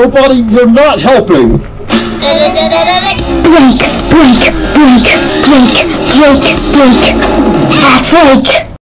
Nobody, you're not helping. Break, break, break, break, break, break. Half break.